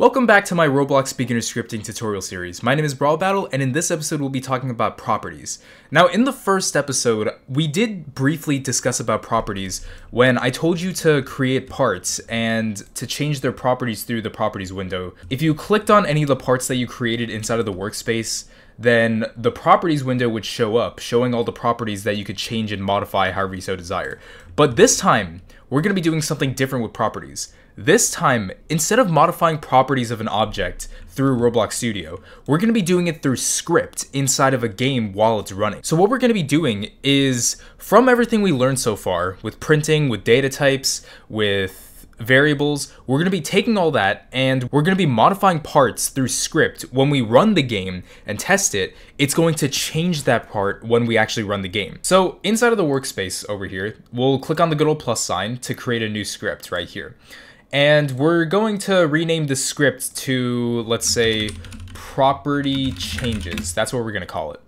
Welcome back to my Roblox beginner scripting tutorial series. My name is Brawl Battle, and in this episode we'll be talking about properties. Now, in the first episode, we did briefly discuss about properties when I told you to create parts and to change their properties through the properties window. If you clicked on any of the parts that you created inside of the workspace, then the properties window would show up, showing all the properties that you could change and modify however you so desire. But this time, we're going to be doing something different with properties. This time, instead of modifying properties of an object through Roblox Studio, we're going to be doing it through script inside of a game while it's running. So what we're going to be doing is, from everything we learned so far, with printing, with data types, with variables, we're going to be taking all that and we're going to be modifying parts through script. When we run the game and test it, it's going to change that part when we actually run the game. So inside of the workspace over here, we'll click on the good old plus sign to create a new script right here. And we're going to rename the script to, let's say, property changes. That's what we're going to call it.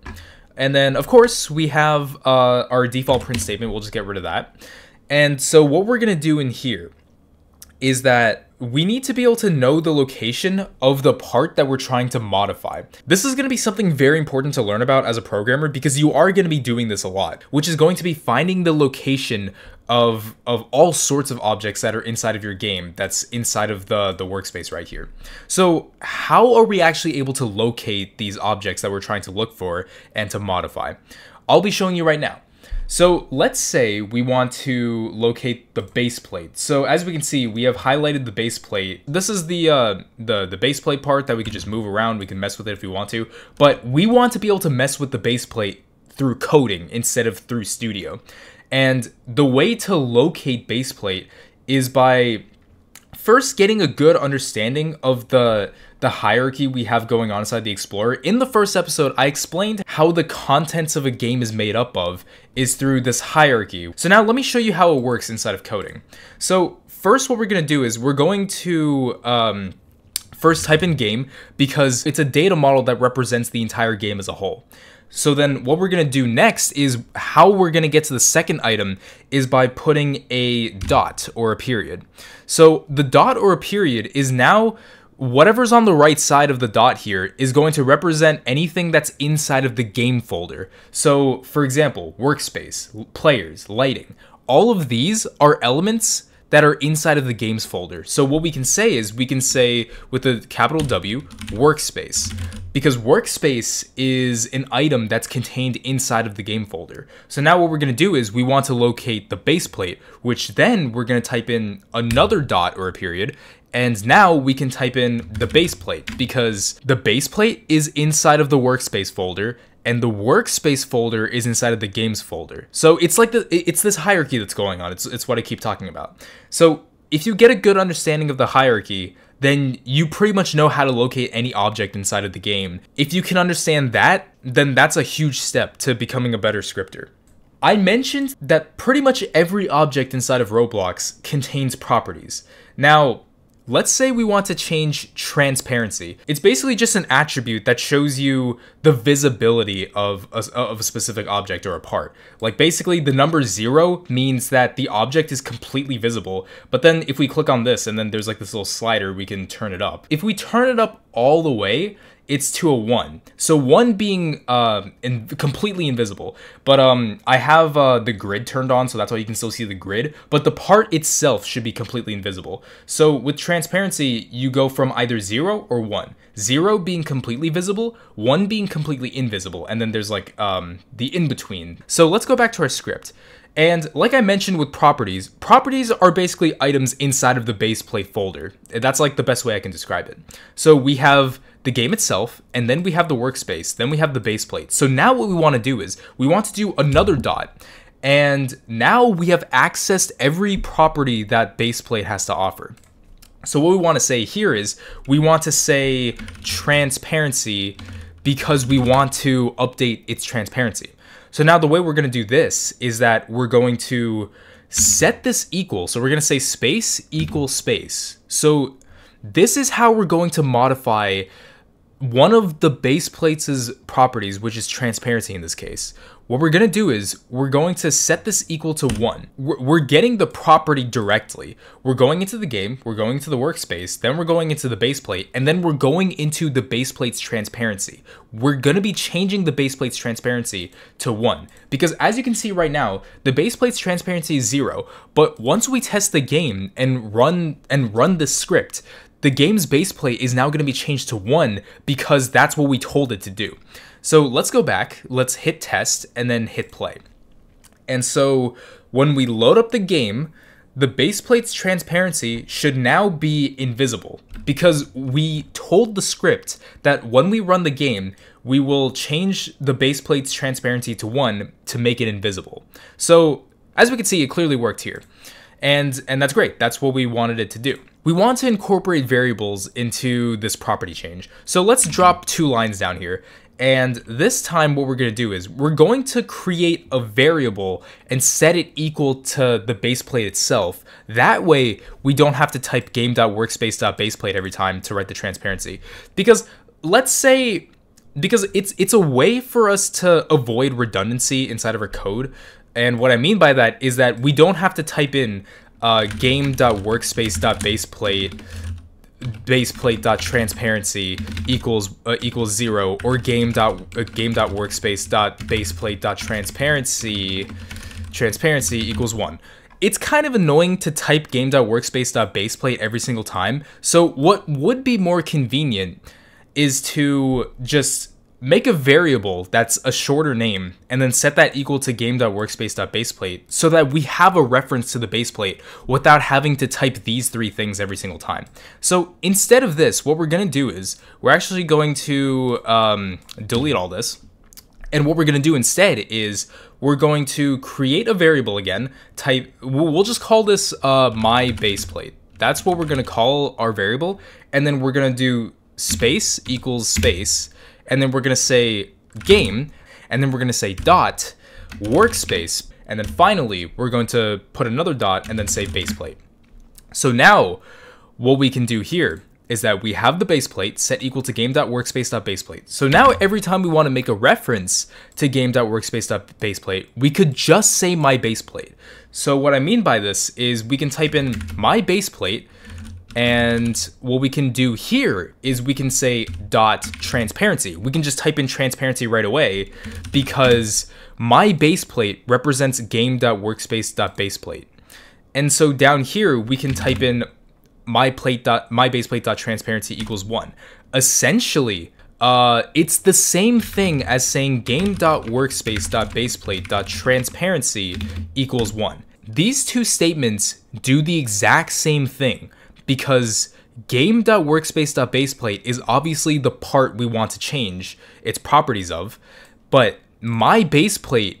And then, of course, we have uh, our default print statement. We'll just get rid of that. And so what we're going to do in here is that we need to be able to know the location of the part that we're trying to modify. This is going to be something very important to learn about as a programmer because you are going to be doing this a lot, which is going to be finding the location of of all sorts of objects that are inside of your game that's inside of the the workspace right here. So, how are we actually able to locate these objects that we're trying to look for and to modify? I'll be showing you right now. So let's say we want to locate the base plate. So as we can see, we have highlighted the base plate. This is the uh, the the base plate part that we can just move around. We can mess with it if we want to, but we want to be able to mess with the base plate through coding instead of through Studio. And the way to locate base plate is by first getting a good understanding of the the hierarchy we have going on inside the Explorer. In the first episode, I explained how the contents of a game is made up of is through this hierarchy. So now let me show you how it works inside of coding. So first what we're going to do is we're going to um, first type in game because it's a data model that represents the entire game as a whole. So then what we're going to do next is how we're going to get to the second item is by putting a dot or a period. So the dot or a period is now whatever's on the right side of the dot here is going to represent anything that's inside of the game folder. So, for example, workspace, players, lighting, all of these are elements that are inside of the games folder. So what we can say is we can say with a capital W, workspace, because workspace is an item that's contained inside of the game folder. So now what we're gonna do is we want to locate the base plate, which then we're gonna type in another dot or a period, and now we can type in the base plate because the base plate is inside of the workspace folder and the workspace folder is inside of the games folder. So it's like the it's this hierarchy that's going on. It's it's what I keep talking about. So if you get a good understanding of the hierarchy, then you pretty much know how to locate any object inside of the game. If you can understand that, then that's a huge step to becoming a better scripter. I mentioned that pretty much every object inside of Roblox contains properties. Now, Let's say we want to change transparency. It's basically just an attribute that shows you the visibility of a, of a specific object or a part. Like basically the number zero means that the object is completely visible, but then if we click on this and then there's like this little slider, we can turn it up. If we turn it up all the way, it's to a one. So one being uh, in, completely invisible. But um, I have uh, the grid turned on, so that's why you can still see the grid. But the part itself should be completely invisible. So with transparency, you go from either zero or one. Zero being completely visible, one being completely invisible, and then there's like um, the in between. So let's go back to our script. And like I mentioned with properties, properties are basically items inside of the base plate folder. That's like the best way I can describe it. So we have the game itself, and then we have the workspace, then we have the base plate. So now what we want to do is we want to do another dot. And now we have accessed every property that base plate has to offer. So what we want to say here is we want to say transparency because we want to update its transparency. So now the way we're going to do this is that we're going to set this equal. So we're going to say space equals space. So this is how we're going to modify one of the base plates' properties, which is transparency in this case, what we're going to do is we're going to set this equal to 1. We're getting the property directly. We're going into the game, we're going to the workspace, then we're going into the base plate, and then we're going into the base plate's transparency. We're going to be changing the base plate's transparency to 1. Because as you can see right now, the base plate's transparency is 0, but once we test the game and run and run the script, the game's base is now going to be changed to 1 because that's what we told it to do. So let's go back, let's hit test, and then hit play. And so when we load up the game, the base plate's transparency should now be invisible because we told the script that when we run the game, we will change the base plate's transparency to 1 to make it invisible. So as we can see, it clearly worked here. And, and that's great. That's what we wanted it to do. We want to incorporate variables into this property change. So let's drop two lines down here and this time what we're going to do is we're going to create a variable and set it equal to the base plate itself. That way we don't have to type game.workspace.baseplate every time to write the transparency. Because let's say because it's it's a way for us to avoid redundancy inside of our code. And what I mean by that is that we don't have to type in uh, game.workspace.baseplate baseplate dot transparency equals uh, equals zero or game dot uh, game dot workspace dot baseplate dot transparency transparency equals one. It's kind of annoying to type game dot workspace dot baseplate every single time. So what would be more convenient is to just make a variable that's a shorter name and then set that equal to game.workspace.baseplate so that we have a reference to the baseplate without having to type these three things every single time. So instead of this, what we're going to do is we're actually going to um, delete all this. And what we're going to do instead is we're going to create a variable again, type, we'll just call this uh, my baseplate. That's what we're going to call our variable. And then we're going to do space equals space and then we're going to say game, and then we're going to say dot workspace, and then finally we're going to put another dot and then say baseplate. So now what we can do here is that we have the base plate set equal to game.workspace.baseplate. So now every time we want to make a reference to game.workspace.baseplate, we could just say my baseplate. So what I mean by this is we can type in my baseplate and what we can do here is we can say dot transparency. We can just type in transparency right away because my baseplate represents game.workspace.baseplate. And so down here we can type in my plate dot my baseplate dot transparency equals one. Essentially, uh, it's the same thing as saying game.workspace.baseplate.transparency equals one. These two statements do the exact same thing because game.workspace.baseplate is obviously the part we want to change its properties of, but my baseplate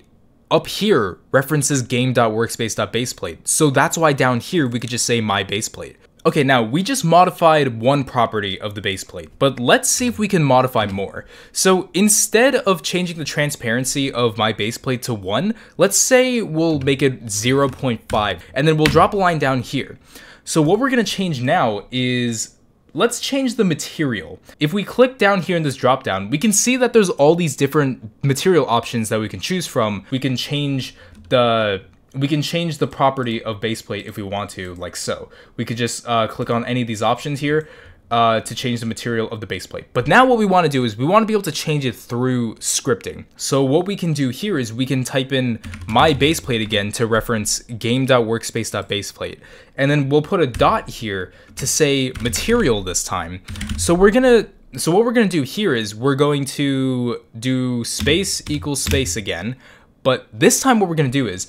up here references game.workspace.baseplate. So that's why down here we could just say my baseplate. Okay, now we just modified one property of the baseplate, but let's see if we can modify more. So instead of changing the transparency of my baseplate to 1, let's say we'll make it 0.5, and then we'll drop a line down here. So what we're gonna change now is let's change the material. If we click down here in this dropdown, we can see that there's all these different material options that we can choose from. We can change the we can change the property of baseplate if we want to, like so. We could just uh, click on any of these options here uh, to change the material of the base plate. But now what we want to do is we want to be able to change it through scripting. So what we can do here is we can type in my base plate again to reference game.workspace.baseplate. And then we'll put a dot here to say material this time. So we're going to so what we're going to do here is we're going to do space equals space again. But this time what we're going to do is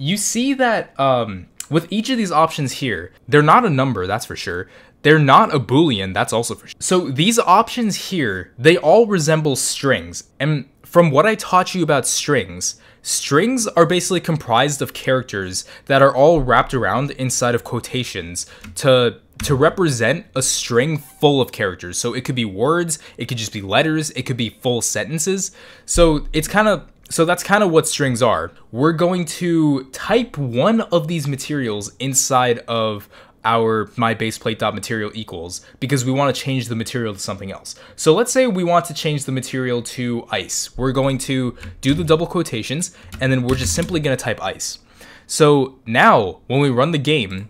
you see that um, with each of these options here, they're not a number, that's for sure. They're not a boolean, that's also for sure. So these options here, they all resemble strings. And from what I taught you about strings, strings are basically comprised of characters that are all wrapped around inside of quotations to to represent a string full of characters. So it could be words, it could just be letters, it could be full sentences. So it's kind of so that's kind of what strings are. We're going to type one of these materials inside of our my base plate dot material equals because we want to change the material to something else. So let's say we want to change the material to ice. We're going to do the double quotations and then we're just simply going to type ice. So now when we run the game,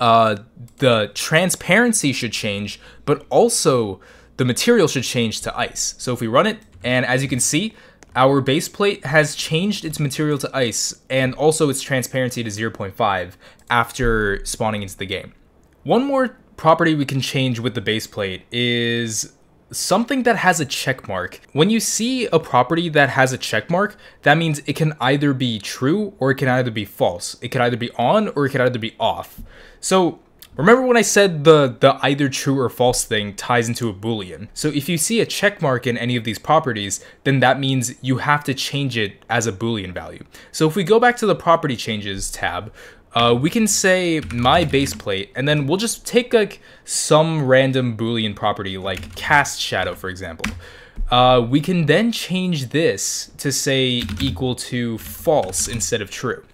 uh, the transparency should change, but also the material should change to ice. So if we run it, and as you can see, our base plate has changed its material to ice and also its transparency to 0.5 after spawning into the game. One more property we can change with the base plate is something that has a check mark. When you see a property that has a check mark, that means it can either be true or it can either be false. It can either be on or it can either be off. So Remember when I said the, the either true or false thing ties into a boolean? So if you see a check mark in any of these properties, then that means you have to change it as a boolean value. So if we go back to the property changes tab, uh, we can say my base plate, and then we'll just take like some random boolean property like cast shadow, for example. Uh, we can then change this to say equal to false instead of true.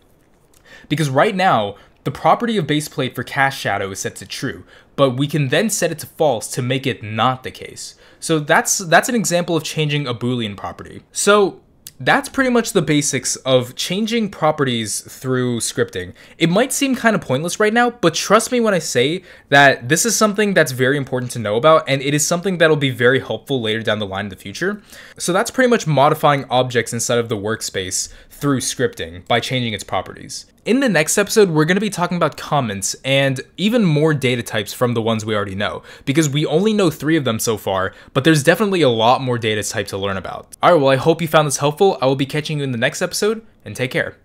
Because right now, the property of base plate for cast shadow is set to true, but we can then set it to false to make it not the case. So that's that's an example of changing a boolean property. So that's pretty much the basics of changing properties through scripting. It might seem kind of pointless right now, but trust me when I say that this is something that's very important to know about, and it is something that'll be very helpful later down the line in the future. So that's pretty much modifying objects inside of the workspace through scripting by changing its properties. In the next episode, we're going to be talking about comments and even more data types from the ones we already know, because we only know three of them so far, but there's definitely a lot more data types to learn about. Alright, well I hope you found this helpful, I will be catching you in the next episode, and take care.